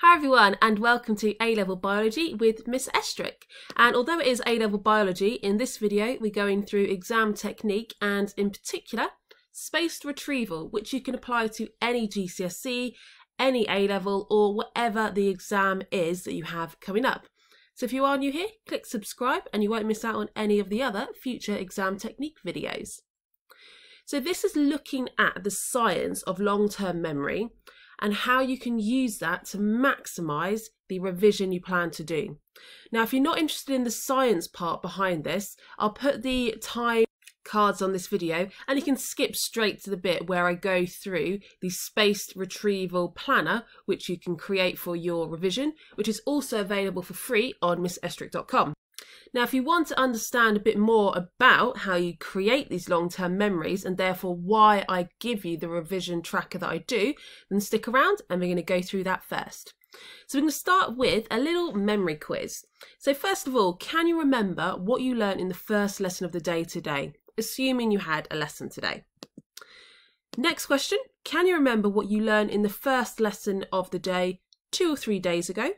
Hi everyone and welcome to A-Level Biology with Miss Estruch. And although it is A-Level Biology, in this video we're going through exam technique and in particular spaced retrieval which you can apply to any GCSE, any A-Level or whatever the exam is that you have coming up. So if you are new here, click subscribe and you won't miss out on any of the other future exam technique videos. So this is looking at the science of long-term memory and how you can use that to maximize the revision you plan to do. Now, if you're not interested in the science part behind this, I'll put the time cards on this video and you can skip straight to the bit where I go through the spaced retrieval planner which you can create for your revision which is also available for free on missestruch.com. Now, if you want to understand a bit more about how you create these long term memories and therefore why I give you the revision tracker that I do, then stick around and we're going to go through that first. So, we're going to start with a little memory quiz. So, first of all, can you remember what you learned in the first lesson of the day today, assuming you had a lesson today? Next question Can you remember what you learned in the first lesson of the day two or three days ago?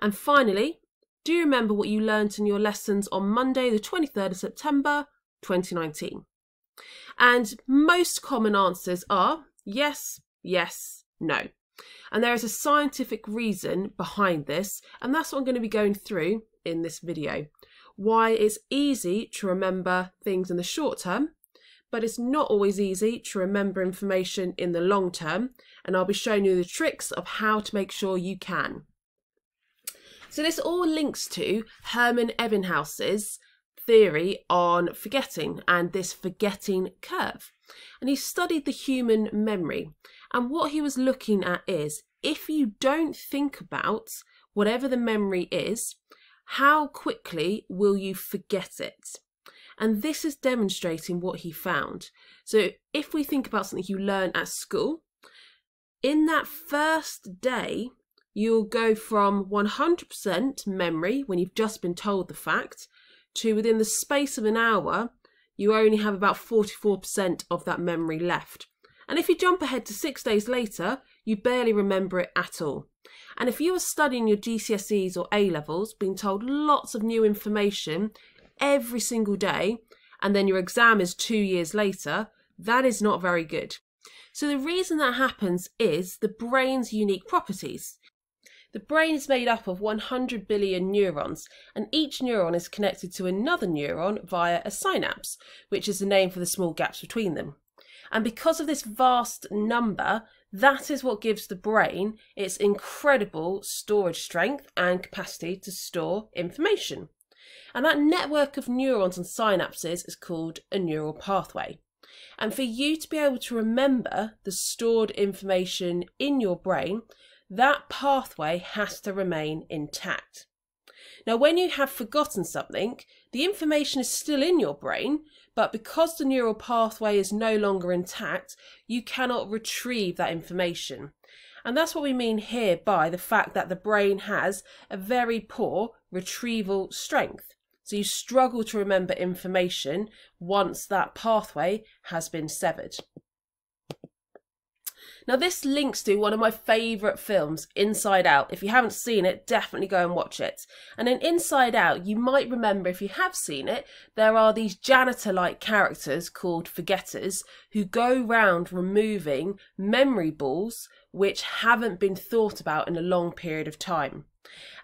And finally, do you remember what you learnt in your lessons on Monday, the 23rd of September 2019? And most common answers are yes, yes, no. And there is a scientific reason behind this, and that's what I'm going to be going through in this video. Why it's easy to remember things in the short term, but it's not always easy to remember information in the long term, and I'll be showing you the tricks of how to make sure you can. So this all links to Hermann Ebbinghaus's theory on forgetting and this forgetting curve. And he studied the human memory. And what he was looking at is if you don't think about whatever the memory is, how quickly will you forget it? And this is demonstrating what he found. So if we think about something you learn at school, in that first day, you'll go from 100% memory when you've just been told the fact to within the space of an hour, you only have about 44% of that memory left. And if you jump ahead to six days later, you barely remember it at all. And if you are studying your GCSEs or A levels, being told lots of new information every single day, and then your exam is two years later, that is not very good. So the reason that happens is the brain's unique properties. The brain is made up of 100 billion neurons, and each neuron is connected to another neuron via a synapse, which is the name for the small gaps between them. And because of this vast number, that is what gives the brain its incredible storage strength and capacity to store information. And that network of neurons and synapses is called a neural pathway. And for you to be able to remember the stored information in your brain, that pathway has to remain intact. Now, when you have forgotten something, the information is still in your brain, but because the neural pathway is no longer intact, you cannot retrieve that information. And that's what we mean here by the fact that the brain has a very poor retrieval strength. So you struggle to remember information once that pathway has been severed. Now, this links to one of my favourite films, Inside Out. If you haven't seen it, definitely go and watch it. And in Inside Out, you might remember, if you have seen it, there are these janitor like characters called forgetters who go round removing memory balls which haven't been thought about in a long period of time.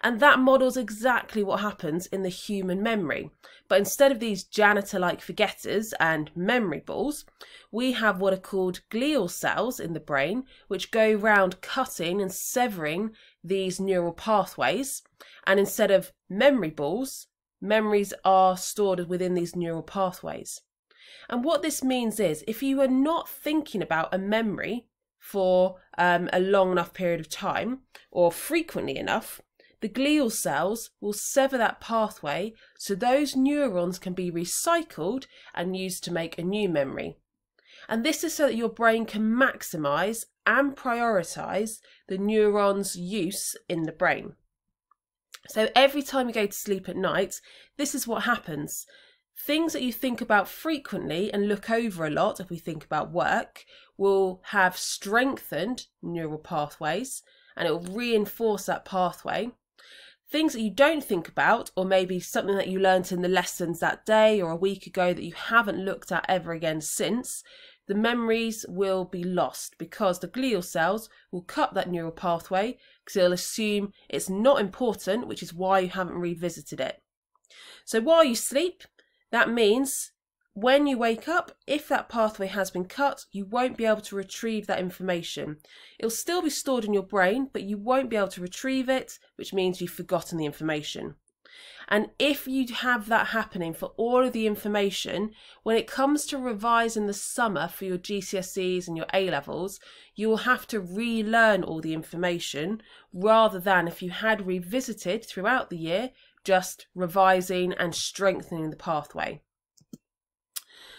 And that models exactly what happens in the human memory. But instead of these janitor like forgetters and memory balls, we have what are called glial cells in the brain, which go round cutting and severing these neural pathways. And instead of memory balls, memories are stored within these neural pathways. And what this means is if you are not thinking about a memory for um, a long enough period of time or frequently enough, the glial cells will sever that pathway so those neurons can be recycled and used to make a new memory. And this is so that your brain can maximize and prioritize the neurons' use in the brain. So every time you go to sleep at night, this is what happens. Things that you think about frequently and look over a lot, if we think about work, will have strengthened neural pathways and it will reinforce that pathway. Things that you don't think about, or maybe something that you learnt in the lessons that day or a week ago that you haven't looked at ever again since, the memories will be lost because the glial cells will cut that neural pathway because they'll assume it's not important, which is why you haven't revisited it. So while you sleep, that means when you wake up, if that pathway has been cut, you won't be able to retrieve that information. It'll still be stored in your brain, but you won't be able to retrieve it, which means you've forgotten the information. And if you have that happening for all of the information, when it comes to revise in the summer for your GCSEs and your A levels, you will have to relearn all the information rather than if you had revisited throughout the year, just revising and strengthening the pathway.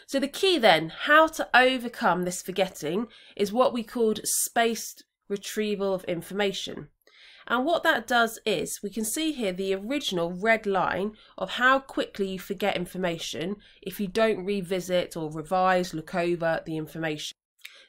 So the key then, how to overcome this forgetting, is what we called spaced retrieval of information. And what that does is, we can see here the original red line of how quickly you forget information if you don't revisit or revise, look over the information.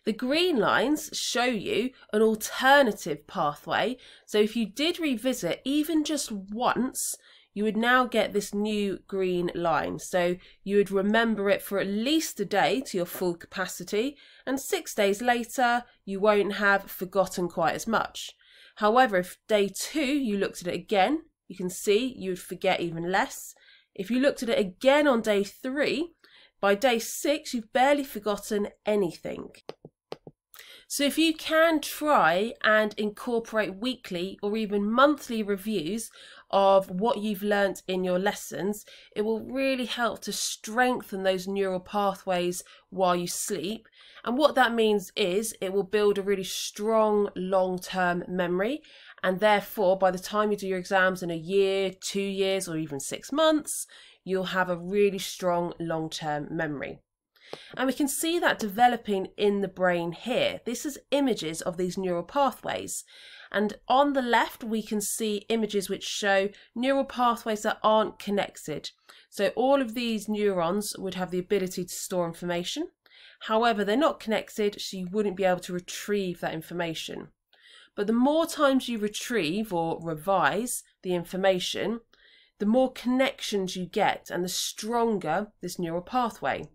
The green lines show you an alternative pathway. So if you did revisit even just once, you would now get this new green line. So you would remember it for at least a day to your full capacity, and six days later, you won't have forgotten quite as much. However, if day two you looked at it again, you can see you would forget even less. If you looked at it again on day three, by day six, you've barely forgotten anything. So if you can try and incorporate weekly or even monthly reviews of what you've learnt in your lessons, it will really help to strengthen those neural pathways while you sleep. And what that means is it will build a really strong long term memory. And therefore, by the time you do your exams in a year, two years, or even six months, you'll have a really strong long term memory. And we can see that developing in the brain here. This is images of these neural pathways. And on the left, we can see images which show neural pathways that aren't connected. So all of these neurons would have the ability to store information. However, they're not connected, so you wouldn't be able to retrieve that information. But the more times you retrieve or revise the information, the more connections you get and the stronger this neural pathway.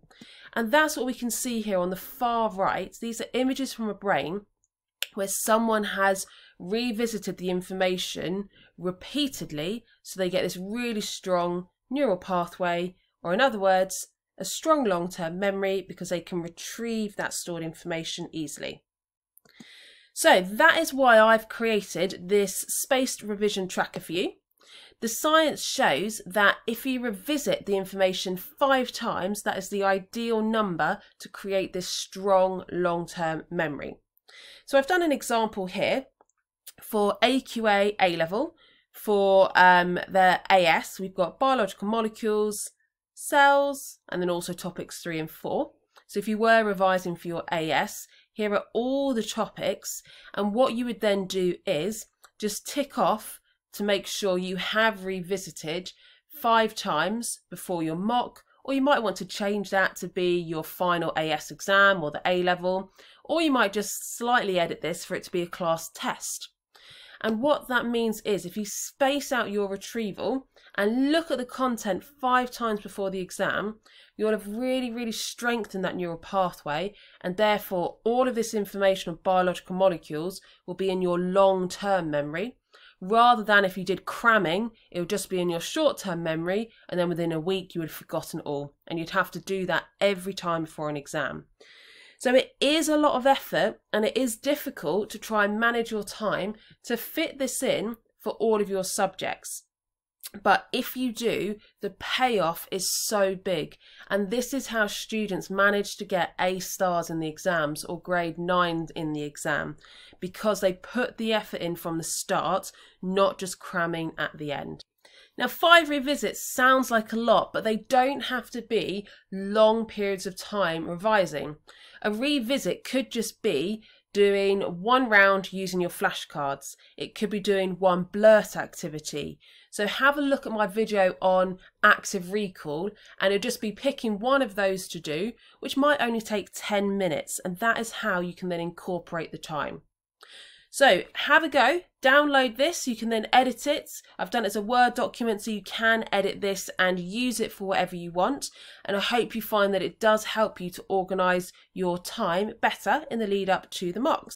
And that's what we can see here on the far right. These are images from a brain where someone has revisited the information repeatedly so they get this really strong neural pathway, or in other words, a strong long term memory because they can retrieve that stored information easily. So that is why I've created this spaced revision tracker for you. The science shows that if you revisit the information five times, that is the ideal number to create this strong long term memory. So I've done an example here for AQA A level. For um, the AS, we've got biological molecules, cells, and then also topics three and four. So if you were revising for your AS, here are all the topics. And what you would then do is just tick off to make sure you have revisited five times before your mock, or you might want to change that to be your final AS exam or the A level, or you might just slightly edit this for it to be a class test. And what that means is if you space out your retrieval and look at the content five times before the exam, you'll have really, really strengthened that neural pathway. And therefore, all of this information of biological molecules will be in your long term memory. Rather than if you did cramming, it would just be in your short term memory, and then within a week you would have forgotten all. And you'd have to do that every time before an exam. So it is a lot of effort and it is difficult to try and manage your time to fit this in for all of your subjects. But if you do, the payoff is so big. And this is how students manage to get A stars in the exams or grade 9 in the exam because they put the effort in from the start, not just cramming at the end. Now, five revisits sounds like a lot, but they don't have to be long periods of time revising. A revisit could just be doing one round using your flashcards. It could be doing one blurt activity. So have a look at my video on active recall and it'll just be picking one of those to do, which might only take 10 minutes. And that is how you can then incorporate the time. So have a go, download this, you can then edit it. I've done it as a Word document so you can edit this and use it for whatever you want. And I hope you find that it does help you to organise your time better in the lead up to the mocks.